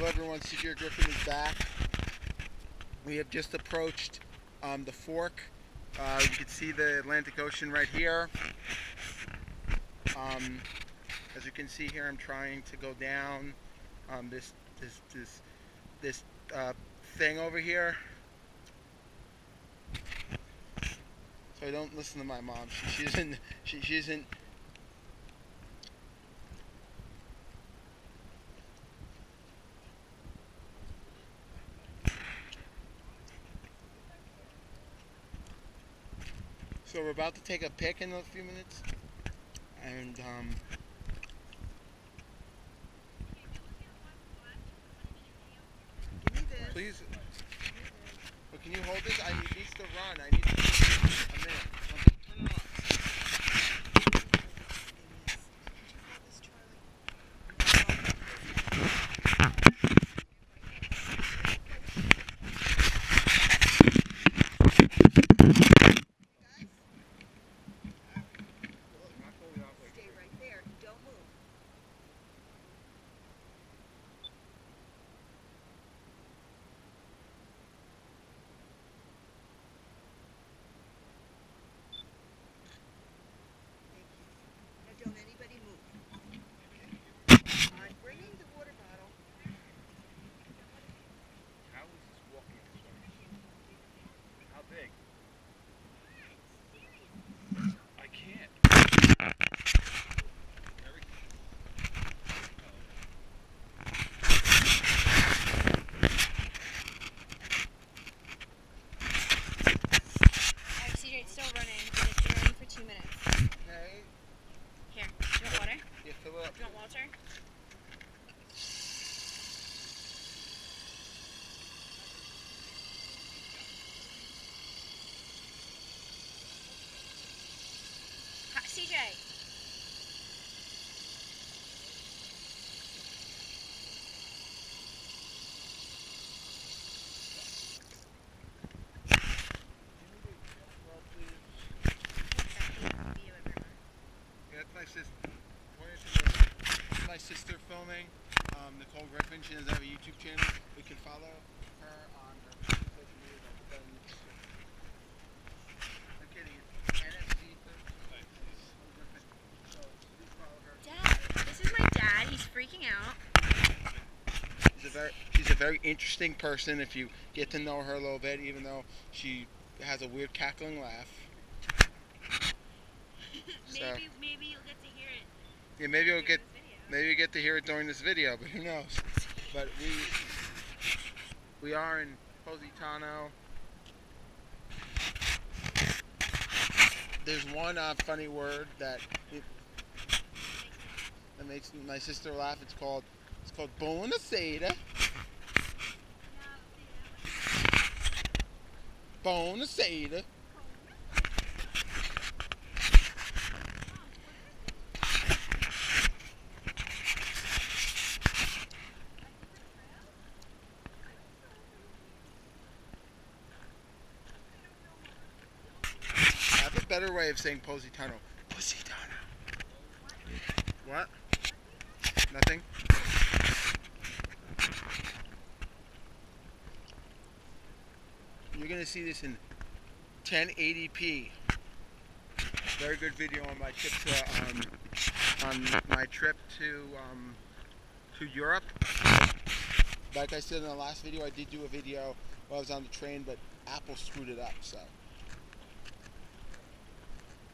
Hello everyone, CJ Griffin is back. We have just approached um, the fork. Uh, you can see the Atlantic Ocean right here. Um, as you can see here, I'm trying to go down um, this this this this uh, thing over here. So I don't listen to my mom. She, she isn't. She, she isn't. So we're about to take a pic in a few minutes, and um, please. But can you hold this? I need needs to run. I need to a minute. Turn it off. Stay right there. Don't move. Thank you. Now don't anybody move. I'm bringing the water bottle. How is this walking this way? How big? I can't. Very. Alright, CJ, it's still running. and It's been running for two minutes. Okay. Here, do you want water? Yeah, fill it up. Do you want water? Ha- CJ. Yeah, that's my sister. According to this, this is my sister filming. Um, Nicole Griffin. She doesn't have a YouTube channel. We can follow her on her social media. I'll put that in the description. I'm kidding. NFC. Griffin. So follow her. Dad, this is my dad. He's freaking out. She's a very she's a very interesting person. If you get to know her a little bit, even though she has a weird cackling laugh. So- maybe, maybe you'll get to hear it. Yeah, maybe we'll get. Maybe we get to hear it during this video, but who knows? But we we are in Positano. There's one uh, funny word that it, that makes my sister laugh. It's called it's called Bonaceda. Bonaceda. Better way of saying Positano. Positano. What? Nothing? You're gonna see this in 1080p. Very good video on my trip to um, on my trip to um, to Europe. Like I said in the last video, I did do a video while I was on the train, but Apple screwed it up. So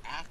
Apple Europe European Hello, how are you doing? As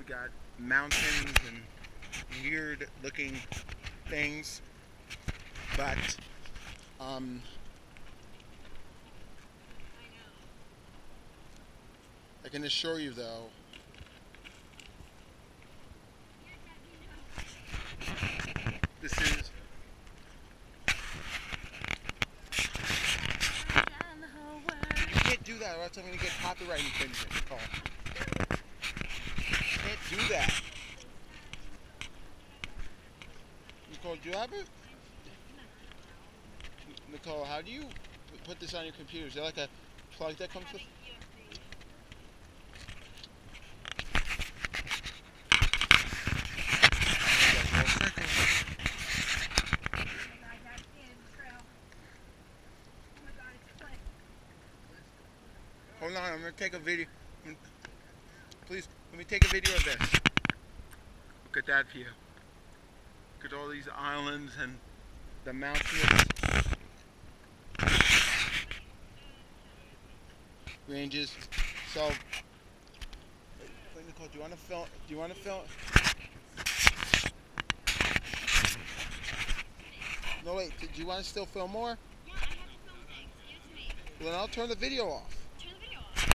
We got mountains and weird looking things. But um I can assure you though this is You can't do that or else I'm gonna get copyright infringement call. Do that. Nicole, do you have it? Nicole, how do you put this on your computer? Is there like a plug that comes with? Hold on, I'm gonna take a video. Let me take a video of this. Look at that view. Look at all these islands and the mountainous ranges. So, wait, Nicole, do you want to film? Do you want to film? No, wait. Did you want to still film more? Yeah, I have to film things. Excuse me. Well, then I'll turn the video off.